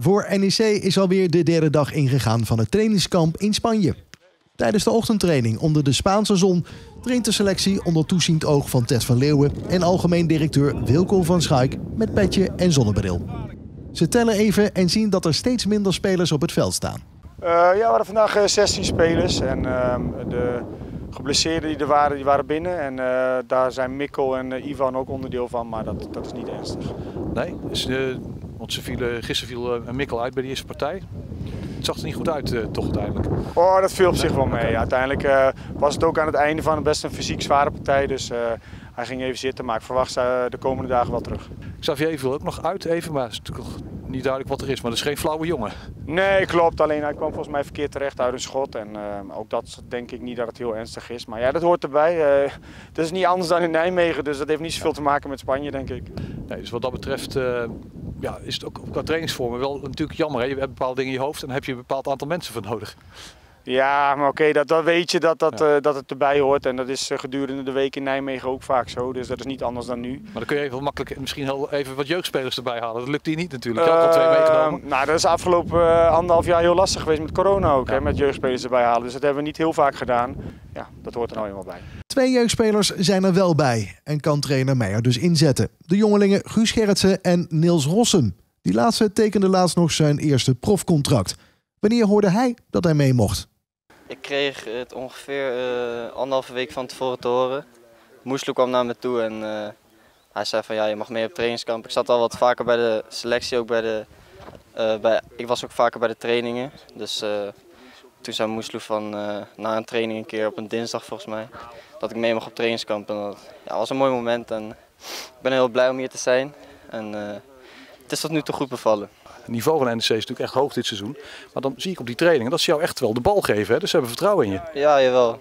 Voor NEC is alweer de derde dag ingegaan van het trainingskamp in Spanje. Tijdens de ochtendtraining onder de Spaanse zon traint de selectie onder toeziend oog van Ted van Leeuwen en algemeen directeur Wilco van Schaik met petje en zonnebril. Ze tellen even en zien dat er steeds minder spelers op het veld staan. Uh, ja, we hadden vandaag 16 spelers en uh, de geblesseerden die er waren, die waren binnen. En uh, daar zijn Mikkel en Ivan ook onderdeel van, maar dat, dat is niet ernstig. Nee, is, want ze vielen, gisteren viel Mikkel uit bij de eerste partij. Het zag er niet goed uit, toch uiteindelijk? Oh, dat viel op zich wel mee. Uiteindelijk was het ook aan het einde van best een fysiek zware partij. Dus hij ging even zitten, maar ik verwacht de komende dagen wel terug. Xavier viel ook nog uit even, maar het is natuurlijk niet duidelijk wat er is. Maar dat is geen flauwe jongen. Nee, klopt. Alleen hij kwam volgens mij verkeerd terecht uit een schot. En uh, ook dat denk ik niet dat het heel ernstig is. Maar ja, dat hoort erbij. Uh, het is niet anders dan in Nijmegen, dus dat heeft niet zoveel te maken met Spanje, denk ik. Nee, dus wat dat betreft uh, ja, is het ook qua trainingsvormen wel natuurlijk jammer. Hè? Je hebt bepaalde dingen in je hoofd en dan heb je een bepaald aantal mensen voor nodig. Ja, maar oké, dat, dat weet je dat, dat, ja. uh, dat het erbij hoort. En dat is uh, gedurende de week in Nijmegen ook vaak zo. Dus dat is niet anders dan nu. Maar dan kun je even makkelijk misschien heel even wat jeugdspelers erbij halen. Dat lukt hier niet natuurlijk. Je al twee meegenomen. Nou, dat is afgelopen anderhalf jaar heel lastig geweest met corona ook. Ja. Hè, met jeugdspelers erbij halen. Dus dat hebben we niet heel vaak gedaan. Ja, dat hoort er nou eenmaal bij. Twee jeugdspelers zijn er wel bij. En kan trainer Meijer dus inzetten. De jongelingen Guus Gerritsen en Niels Rossum. Die laatste tekende laatst nog zijn eerste profcontract. Wanneer hoorde hij dat hij mee mocht? Ik kreeg het ongeveer uh, anderhalve week van tevoren te horen. Moeslo kwam naar me toe en uh, hij zei van ja, je mag mee op trainingskamp. Ik zat al wat vaker bij de selectie, ook bij de, uh, bij, ik was ook vaker bij de trainingen. Dus toen zei Moeslo van na een training een keer op een dinsdag volgens mij, dat ik mee mag op trainingskamp. En dat ja, was een mooi moment en ik ben heel blij om hier te zijn. En het is tot nu toe goed bevallen. Het niveau van NEC is natuurlijk echt hoog dit seizoen. Maar dan zie ik op die trainingen dat ze jou echt wel de bal geven. Hè? Dus ze hebben vertrouwen in je. Ja, jawel.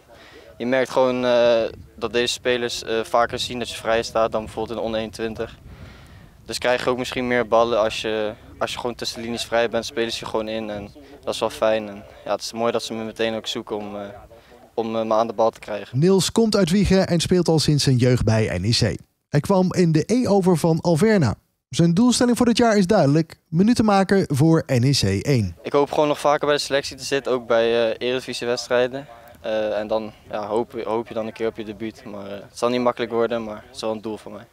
Je merkt gewoon uh, dat deze spelers vaker zien dat je vrij staat dan bijvoorbeeld in onder 21. Dus krijg je ook misschien meer ballen als je, als je gewoon tussen de linies vrij bent, spelen ze je gewoon in. En dat is wel fijn. En ja, het is mooi dat ze me meteen ook zoeken om, uh, om me aan de bal te krijgen. Niels komt uit Wiegen en speelt al sinds zijn jeugd bij NEC. Hij kwam in de E-over van Alverna. Zijn doelstelling voor dit jaar is duidelijk: minuten maken voor NEC 1. Ik hoop gewoon nog vaker bij de selectie te zitten, ook bij uh, Eredivisie-wedstrijden. Uh, en dan ja, hoop, hoop je dan een keer op je debuut. Maar uh, het zal niet makkelijk worden, maar het is wel een doel voor mij.